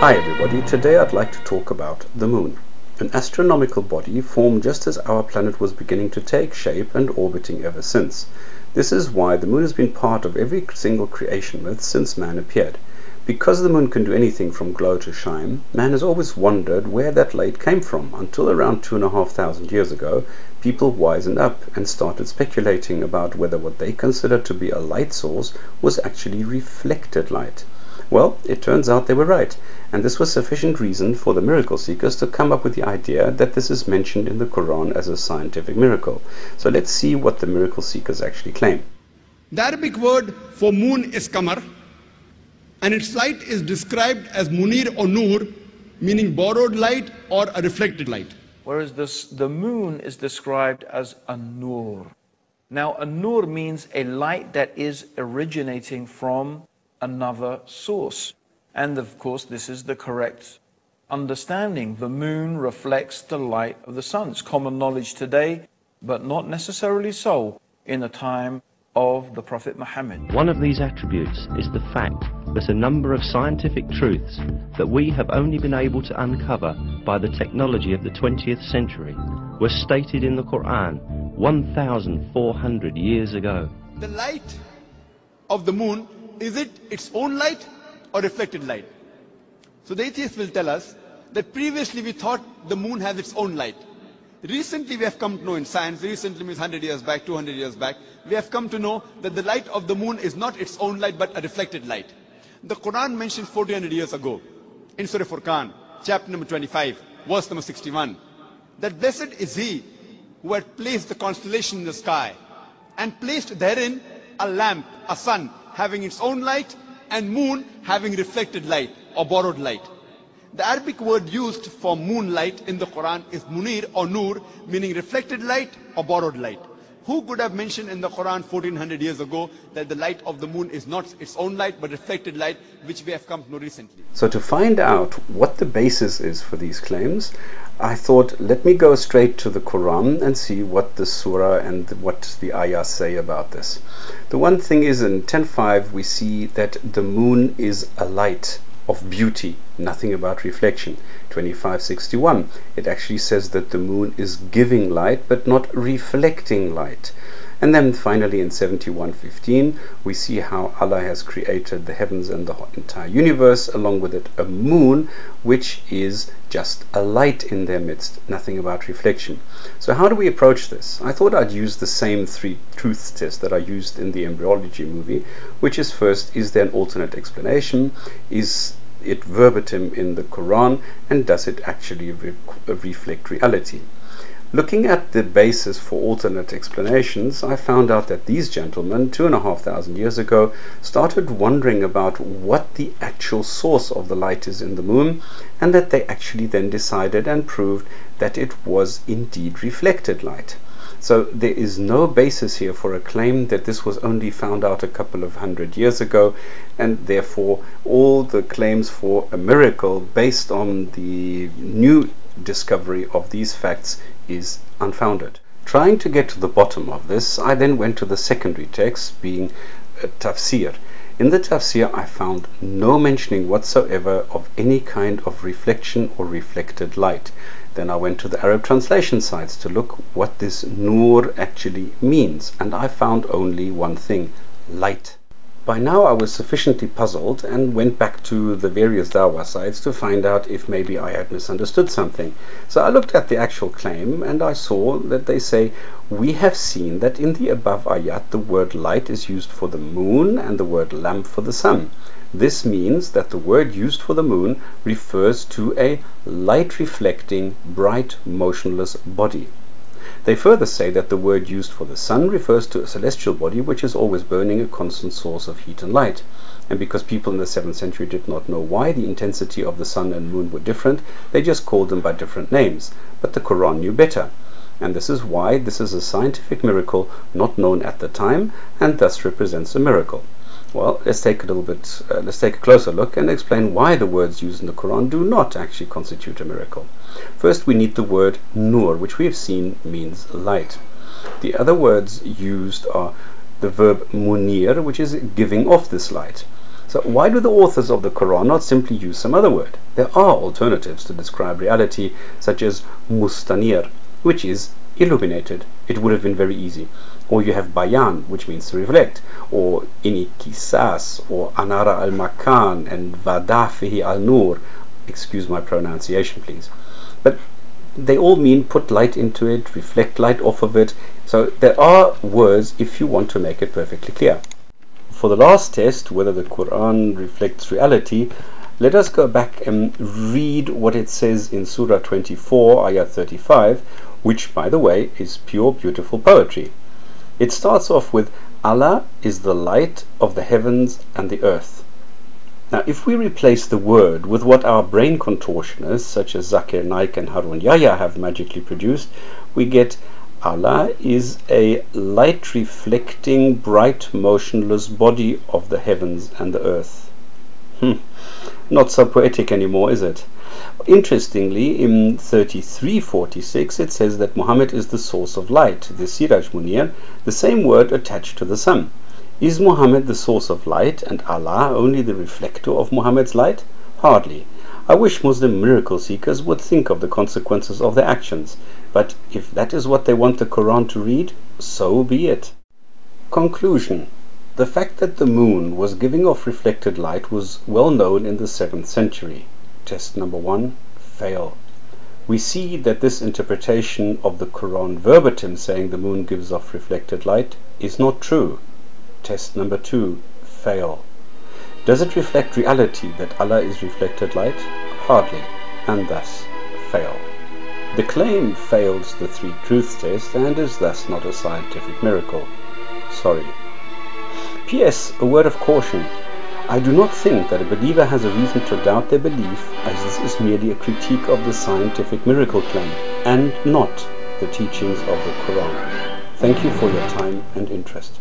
Hi everybody, today I'd like to talk about the moon. An astronomical body formed just as our planet was beginning to take shape and orbiting ever since. This is why the moon has been part of every single creation myth since man appeared. Because the moon can do anything from glow to shine, man has always wondered where that light came from until around two and a half thousand years ago people wisened up and started speculating about whether what they considered to be a light source was actually reflected light. Well, it turns out they were right, and this was sufficient reason for the miracle seekers to come up with the idea that this is mentioned in the Quran as a scientific miracle. So let's see what the miracle seekers actually claim. The Arabic word for moon is kamar, and its light is described as munir or nur, meaning borrowed light or a reflected light. Whereas this, the moon is described as a nur. Now, a nur means a light that is originating from another source. And of course, this is the correct understanding. The moon reflects the light of the sun. It's common knowledge today, but not necessarily so in the time of the Prophet Muhammad. One of these attributes is the fact that a number of scientific truths that we have only been able to uncover by the technology of the 20th century were stated in the Quran 1,400 years ago. The light of the moon, is it its own light or reflected light? So the atheist will tell us that previously we thought the moon has its own light. Recently we have come to know in science, recently means 100 years back, 200 years back, we have come to know that the light of the moon is not its own light but a reflected light. The Quran mentions 1400 years ago in Surah Furqan, chapter number 25, verse number 61, that blessed is he who had placed the constellation in the sky and placed therein a lamp, a sun, having its own light and moon having reflected light or borrowed light. The Arabic word used for moonlight in the Quran is munir or nur, meaning reflected light or borrowed light. Who could have mentioned in the Quran 1400 years ago that the light of the moon is not its own light but reflected light, which we have come to know recently? So to find out what the basis is for these claims, I thought let me go straight to the Quran and see what the surah and what the ayahs say about this. The one thing is in 10.5 we see that the moon is a light of beauty, nothing about reflection. 2561, it actually says that the moon is giving light but not reflecting light. And then finally in 7115, we see how Allah has created the heavens and the entire universe, along with it a moon, which is just a light in their midst, nothing about reflection. So how do we approach this? I thought I'd use the same three truths test that I used in the embryology movie, which is first, is there an alternate explanation? Is it verbatim in the Quran and does it actually re reflect reality? Looking at the basis for alternate explanations, I found out that these gentlemen, two and a half thousand years ago, started wondering about what the actual source of the light is in the moon, and that they actually then decided and proved that it was indeed reflected light. So there is no basis here for a claim that this was only found out a couple of hundred years ago, and therefore all the claims for a miracle based on the new discovery of these facts is unfounded. Trying to get to the bottom of this, I then went to the secondary text, being uh, tafsir. In the tafsir, I found no mentioning whatsoever of any kind of reflection or reflected light. Then I went to the Arab translation sites to look what this nur actually means, and I found only one thing light. By now I was sufficiently puzzled and went back to the various Dawah sites to find out if maybe I had misunderstood something. So I looked at the actual claim and I saw that they say, We have seen that in the above ayat the word light is used for the moon and the word lamp for the sun. This means that the word used for the moon refers to a light reflecting, bright, motionless body. They further say that the word used for the sun refers to a celestial body which is always burning a constant source of heat and light. And because people in the 7th century did not know why the intensity of the sun and moon were different, they just called them by different names. But the Quran knew better. And this is why this is a scientific miracle not known at the time and thus represents a miracle. Well, let's take a little bit, uh, let's take a closer look and explain why the words used in the Quran do not actually constitute a miracle. First, we need the word nur, which we have seen means light. The other words used are the verb munir, which is giving off this light. So why do the authors of the Quran not simply use some other word? There are alternatives to describe reality, such as mustanir, which is illuminated. It would have been very easy. Or you have bayan, which means to reflect, or inikisas, or anara al makan, and vadafihi al nur. Excuse my pronunciation, please. But they all mean put light into it, reflect light off of it. So there are words if you want to make it perfectly clear. For the last test, whether the Quran reflects reality, let us go back and read what it says in Surah 24, Ayah 35, which, by the way, is pure beautiful poetry. It starts off with Allah is the light of the heavens and the earth. Now, if we replace the word with what our brain contortionists, such as Zakir Naik and Harun Yahya, have magically produced, we get Allah is a light reflecting, bright, motionless body of the heavens and the earth. Hmm. Not so poetic anymore, is it? Interestingly, in 3346 it says that Muhammad is the source of light, the Siraj Munir, the same word attached to the sun. Is Muhammad the source of light and Allah only the reflector of Muhammad's light? Hardly. I wish Muslim miracle seekers would think of the consequences of their actions. But if that is what they want the Quran to read, so be it. Conclusion The fact that the moon was giving off reflected light was well known in the 7th century. Test number one fail. We see that this interpretation of the Quran verbatim saying the moon gives off reflected light is not true. Test number two fail. Does it reflect reality that Allah is reflected light? Hardly, and thus fail. The claim fails the three truths test and is thus not a scientific miracle. Sorry. P.S. A word of caution. I do not think that a believer has a reason to doubt their belief, as this is merely a critique of the scientific miracle claim, and not the teachings of the Quran. Thank you for your time and interest.